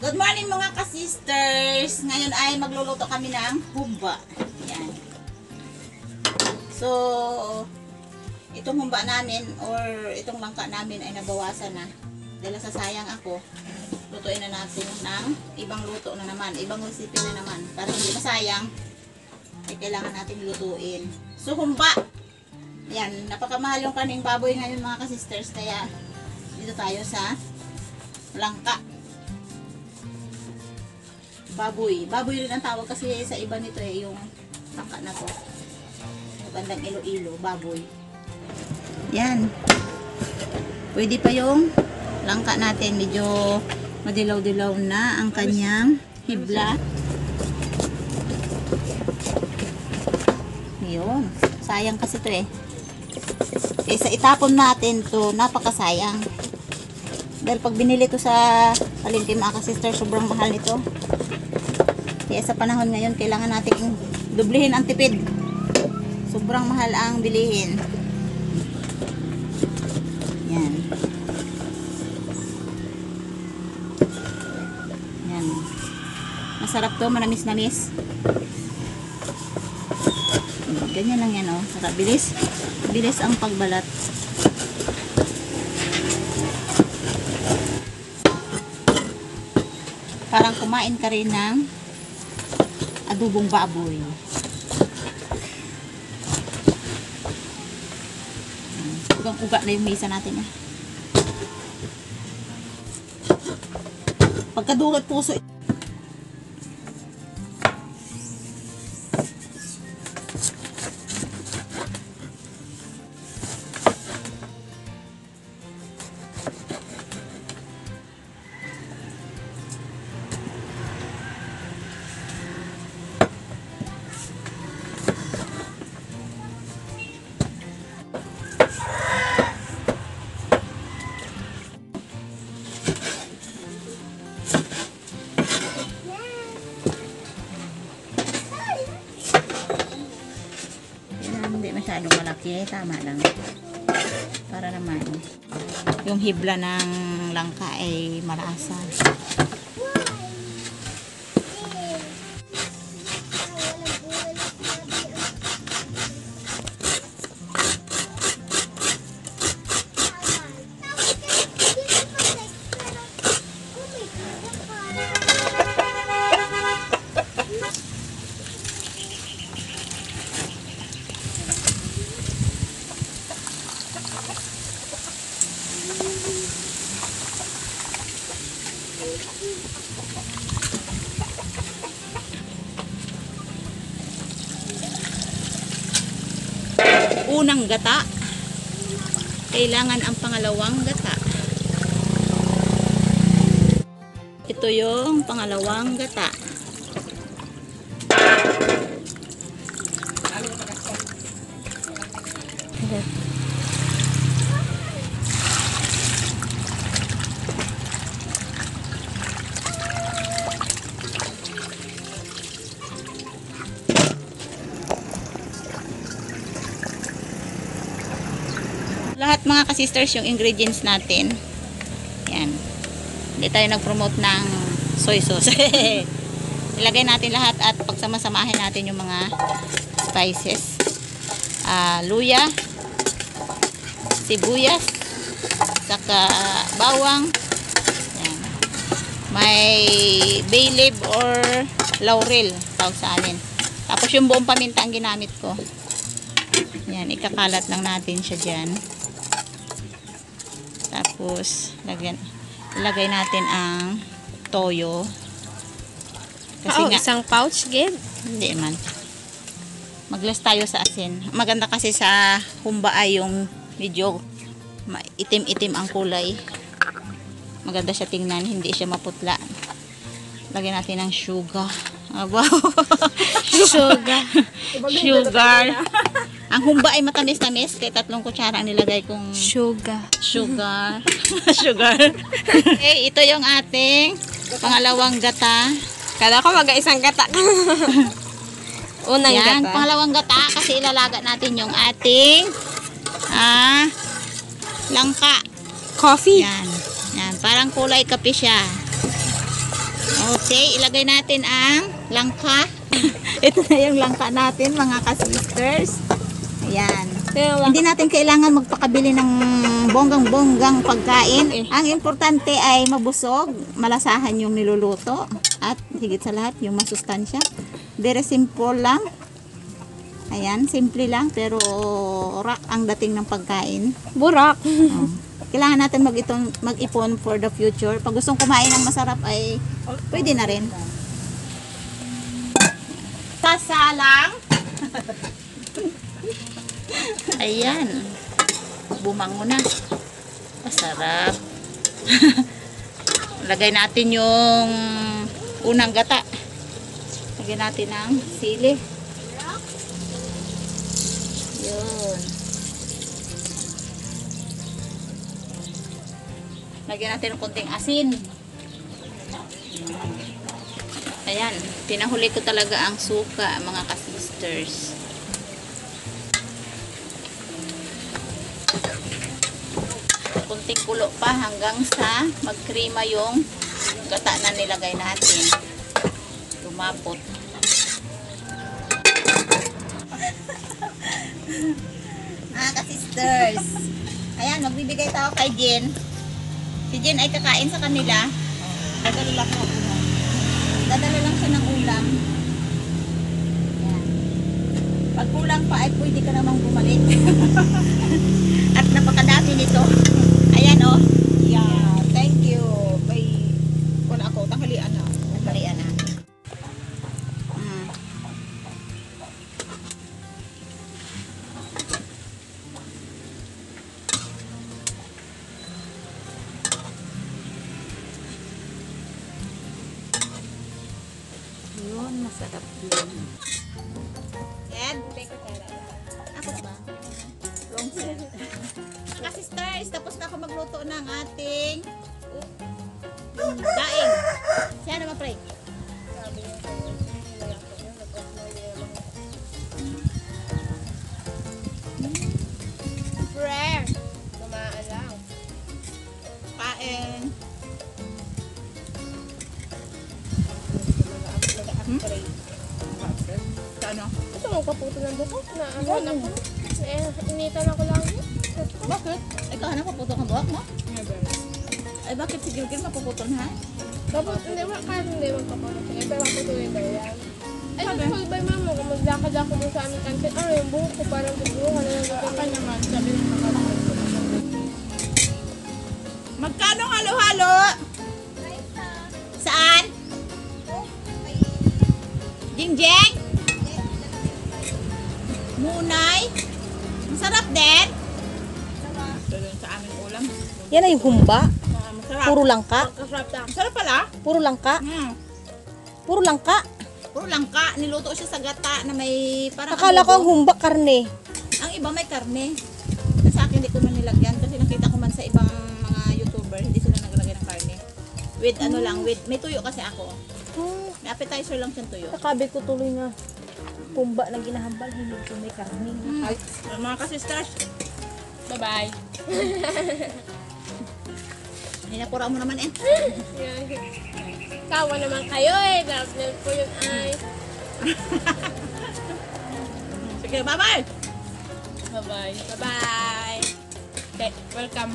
Good morning mga ka-sisters! Ngayon ay magluluto kami ng humba. Yan. So, itong humba namin or itong langka namin ay nabawasan na. Dahil sa sayang ako, lutuin na natin ng ibang luto na naman, ibang recipe na naman. Para hindi masayang, ay kailangan natin lutuin. So, humba! Yan, napakamahal yung kaning baboy ngayon mga ka-sisters, kaya dito tayo sa langka baboy. Baboy rin ang tawag kasi sa iba nito eh, yung langka na to. Bandang ilo-ilo, baboy. Yan. Pwede pa yung langka natin. Medyo madilaw-dilaw na ang kanyang hibla. Yun. Sayang kasi to eh. Kaysa itapon natin to, napakasayang. Dahil pag binili to sa palengke mga sister sobrang mahal nito. Kaya sa panahon ngayon, kailangan natin dublihin ang tipid. Sobrang mahal ang bilihin. Yan. Yan. Masarap to, manamis-namis. Ganyan lang yan, oh. Sarap. Bilis. Bilis ang pagbalat. Parang kumain ka rin ng adubong baboy. Ugang-uga na yung mesa natin. Ah. Pagkadugat puso. Malaki. Tama lang. Para naman yung hibla ng langka ay malasa. Unang gata. Kailangan ang pangalawang gata. Ito yung pangalawang gata. Lahat mga ka-sisters yung ingredients natin. Yan. Hindi tayo nag-promote ng soy sauce. Ilagay natin lahat at pagsamasamahin natin yung mga spices. Ah, luya, sibuyas, saka bawang. Yan. May bay leaf or laurel tawag sa amin. Tapos yung buong paminta ang ginamit ko. Yan, ikakalat lang natin siya dyan. Tapos, lagyan, ilagay natin ang toyo. Kasi Oo, nga, isang pouch, Gib. hindi man. Maglas tayo sa asin. Maganda kasi sa humba ay yung medyo itim-itim ang kulay. Maganda siya tingnan, hindi siya maputla. Lagyan natin ng sugar. Ah, wow. Sugar. sugar. Ang humba ay matamis-tamis. Kaya tatlong kutsara ang nilagay kong Sugar. sugar. sugar. okay, ito yung ating pangalawang gata. Kala ko mag-isang gata. Unang Yan, gata. pangalawang gata kasi ilalaga natin yung ating ah, langka. Coffee. Yan. Yan, parang kulay kape siya. Okay, ilagay natin ang langka. Ito na yung langka natin, mga ka-sisters. Kaya lang. Hindi natin kailangan magpakabili ng bonggang-bonggang pagkain. Ang importante ay mabusog, malasahan yung niluluto, at higit sa lahat, yung masustansya. Very simple lang. Ayan, simple lang, pero rock ang dating ng pagkain. Burak. Oh. Kailangan natin mag-ipon, mag-ipon for the future. Pag gustong kumain ng masarap ay pwede na rin. Sasalang. Ayan. Bumango na. Masarap. Lagay natin yung unang gata. Lagyan natin ng sili. Yun. Lagyan natin ng konting asin. Ayan, pinahuli ko talaga ang suka, mga ka-sisters. Kunting kulo pa hanggang sa magkrima yung gata na nilagay natin. Lumapot. mga ka-sisters. Ayan, magbibigay tayo kay Jen. Si Jen ay kakain sa kanila. Dadala lang ng ulam. Lang siya ng ulam. Ayan. Pag kulang pa ay pwede ka namang bumalik. At napakadami nito. Ayan oh. Yeah, thank you. May wala ako tanghalian na. Nagkalian na. Mm. Yun, masarap yun. Ed? Ako ba? Wrong set. Mga sisters, tapos na ako magluto ng ating daing. Siya naman, pre. Prayer. Tumaan lang. Kain. Sa ano? Ito mo kaputo ng buko. Na ano na ko. Eh, initan ako lang. Bakit? Ikaw na paputo kang buhok mo? Ay, bakit si Gilgil mapuputol ha? Tapos, hindi mo, kahit hindi magpapalit. Eh, pero maputuloy daw yan. Ay, nag-call by mama ko. Maglakad ako dun sa aming kantin. Ah, yung buhok ko parang bubuhan na lang. Ako naman, sabi ng mga Magkano halo-halo? Saan? Jingjeng? Munay? Masarap din? Yan ay humba. Ah, masarap. Puro langka. Masarap lang. Masarap pala. Puro langka. Hmm. Puro langka. Puro langka. Niluto siya sa gata na may parang Akala ko ang humba karne. Ang iba may karne. Sa akin hindi ko man nilagyan kasi nakita ko man sa ibang mga YouTuber, hindi sila naglagay ng karne. With ano lang, with may tuyo kasi ako. Hmm. May appetizer lang siyang tuyo. Nakabi ko tuloy na humba na ginahambal. Hindi ko may karne. Ay, mga kasisters. Bye-bye. Hinapura mo naman eh. Kawa naman kayo eh. Love ko yun ay. Sige, bye-bye! Bye-bye. Bye-bye. Okay, welcome.